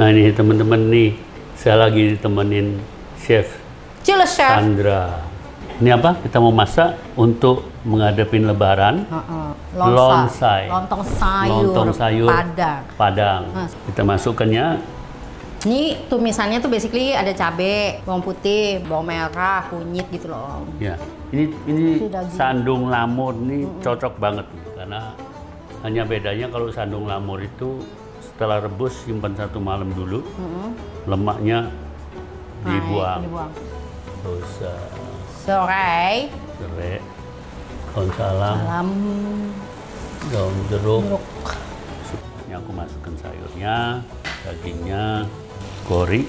Nah ini teman-teman nih, saya lagi ditemenin Chef Cheers, chef. Sandra. Ini apa? Kita mau masak untuk menghadapin Lebaran. Heeh. Lonsai. Lontong sayur. Lontong sayur Padang. Padang. Mas. Kita masukkannya Ini tumisannya tuh basically ada cabe, bawang putih, bawang merah, kunyit gitu loh. Ya, ini ini sandung lamur ini cocok banget karena hanya bedanya kalau sandung lamur itu setelah rebus simpan satu malam dulu, Mm-mm. lemaknya dibuang, dibuang. terus uh, Serai, serai, daun salam, dalam daun jeruk. jeruk. Ini aku masukkan sayurnya, dagingnya, gori,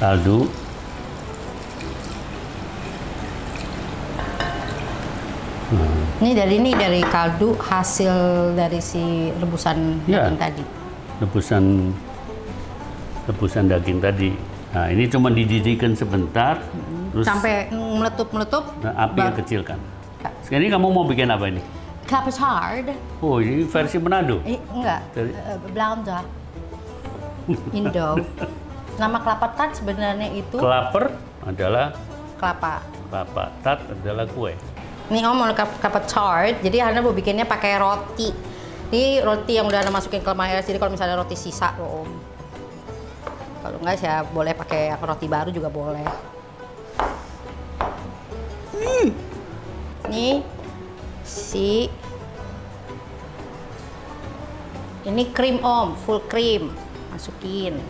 kaldu, Ini dari ini dari kaldu hasil dari si rebusan Ya. daging tadi. rebusan rebusan daging tadi. Nah ini cuma dididihkan sebentar, terus Sampai meletup-meletup. nah, api yang kecilkan. Sekarang ini kamu mau bikin apa ini? Custard. Oh ini versi Manado. Eh, enggak. Dari- Eh, Belanda. Indo. Nama kelapa tart sebenarnya itu Kelaper adalah kelapa. kelapa, tat adalah kue. Ini om mau kelapa tart, jadi Anda mau bikinnya pakai roti. Ini roti yang udah Anda masukin ke lemari jadi kalau misalnya roti sisa loh om. Kalau enggak saya boleh pakai roti baru juga boleh. Hmm. Nih si ini krim om, full krim. Masukin.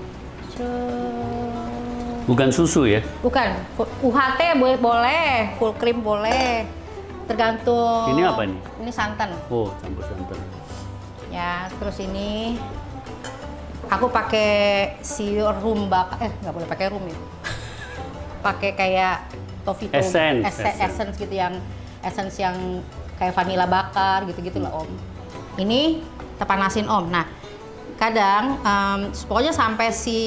Bukan susu ya? Bukan, UHT boleh boleh, full cream boleh. Tergantung. Ini apa ini? Ini santan. Oh campur santan. Ya, terus ini aku pakai si rum bak eh nggak boleh pakai rum ya. pakai kayak toast, Essence, esse- essence. essence gitu yang essence yang kayak vanilla bakar gitu-gitu lah om. Ini kita panasin om. Nah, kadang em, pokoknya sampai si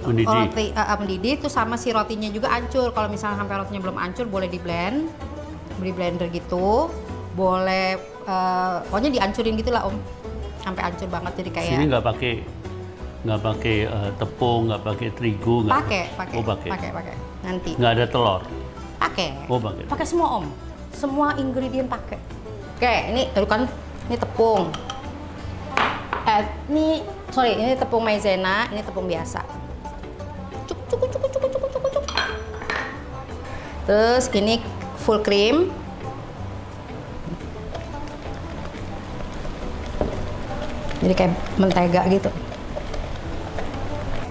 Mendidih. roti eh, mendidih tuh sama si rotinya juga hancur. Kalau misalnya sampai rotinya belum hancur boleh di blend, beli blender gitu boleh uh, pokoknya dihancurin gitulah om. Sampai hancur banget jadi kayak sini nggak pakai nggak pakai uh, tepung nggak pakai terigu nggak pakai oh, pakai. pakai pakai. nanti. Nggak ada telur? Pakai. Oh pakai. Pakai semua om. Semua ingredient pakai. Oke ini terus kan ini tepung. Eh ini sorry ini tepung maizena ini tepung biasa. Cukup cukup cukup cukup cukup cukup cukup terus ini full cream. Jadi kayak mentega gitu.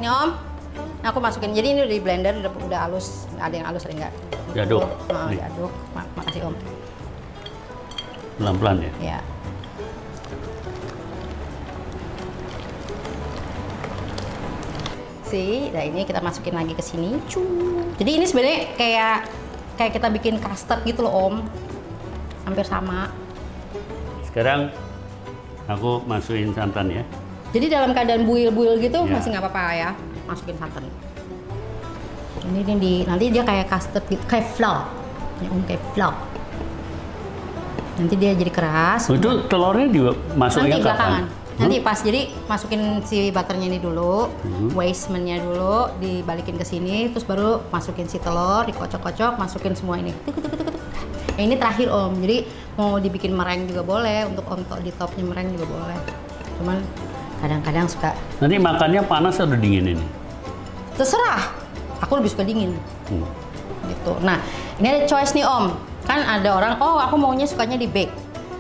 Ini om. Ini aku masukin. Jadi ini udah di blender udah, udah halus. Ada yang halus ada enggak. Diaduk. Nah, Nih. diaduk. Ma- makasih om. Pelan-pelan ya. ya si nah ini kita masukin lagi ke sini. Cu. jadi ini sebenarnya kayak kayak kita bikin custard gitu loh om. Hampir sama. Sekarang aku masukin santan ya. jadi dalam keadaan buil-buil gitu Ya. masih nggak apa-apa ya masukin santan. Ini nih di nanti dia kayak custard gitu kayak flour. Ya om kayak flour. Nanti dia jadi keras. Itu telurnya dimasuknya nanti kapan? belakangan nanti pas jadi masukin si butternya ini dulu Hmm. wastementnya dulu dibalikin ke sini terus baru masukin si telur dikocok-kocok masukin semua ini Tuk, tuk, tuk, tuk. Yang ini terakhir om jadi mau dibikin meringue juga boleh untuk on top di topnya meringue juga boleh cuman kadang-kadang suka Nanti makannya panas atau dingin ini? terserah aku lebih suka dingin Hmm. gitu. Nah, ini ada choice nih Om. Kan ada orang, oh aku maunya sukanya di bake.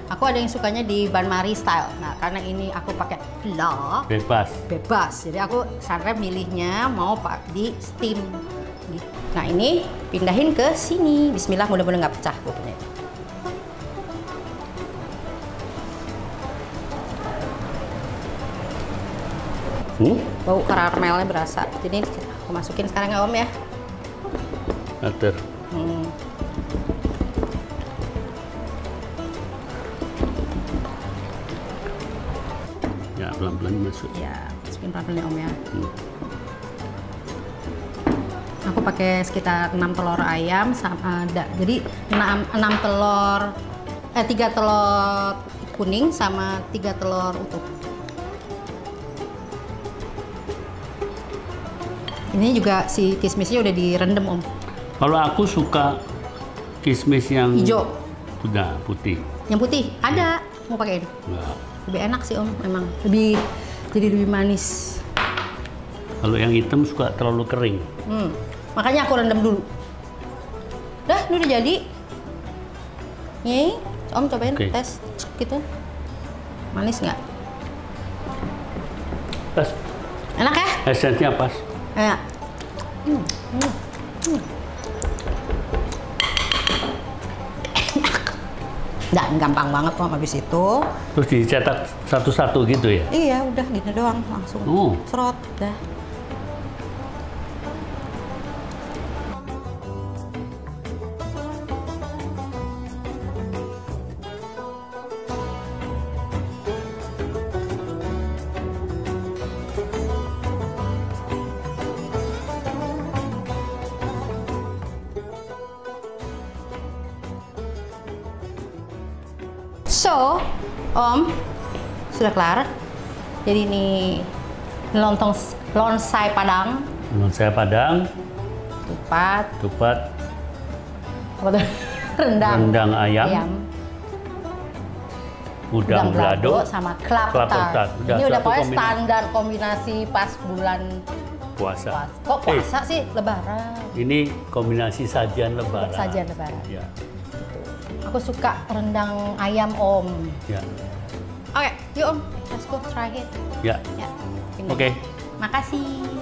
Aku ada yang sukanya di Ban Marie style. Nah, karena ini aku pakai flour Bebas. bebas. Jadi aku Sandra milihnya mau pak di steam. Gitu. Nah, ini pindahin ke sini. Bismillah, mudah-mudahan nggak pecah pokoknya. Hmm? Bau karamelnya berasa. Jadi aku masukin sekarang ya Om ya. Butter. Pelan-pelan masuk. Ya, masukin pelan-pelan ya Om ya. Hmm. Aku pakai sekitar 6 telur ayam sama ada. Jadi 6, 6 telur eh 3 telur kuning sama 3 telur utuh. Ini juga si kismisnya udah direndam om. Kalau aku suka kismis yang Hijau. Udah putih. Yang putih ada. Mau pakai ini? Enggak. Lebih enak sih om, memang lebih jadi lebih manis. Kalau yang hitam suka terlalu kering. Hmm. Makanya aku rendam dulu. Dah, ini udah jadi. Nih, om cobain Oke. tes gitu. Manis nggak? Pas. Enak ya? Esensinya pas. Enak. Hmm, hmm, hmm. Nah, gampang banget kok habis itu. Terus dicetak satu-satu gitu ya. Iya, udah gini doang langsung. Oh. Serot dah. So, Om, sudah kelar. Jadi ini lontong lonsai Padang, saya Padang, tupat, tupat, apa tuh? rendang, rendang ayam, udang balado, sama kelapa kelapa tart. Udah Ini udah pokoknya kombinasi. standar kombinasi pas bulan puasa. puasa. Kok Eh, puasa sih? Lebaran. ini kombinasi sajian lebaran. Sajian lebaran. Ya, Aku suka rendang ayam Om. ya, Oke, yuk Om, let's go try it. ya. Ya. Oke. Makasih.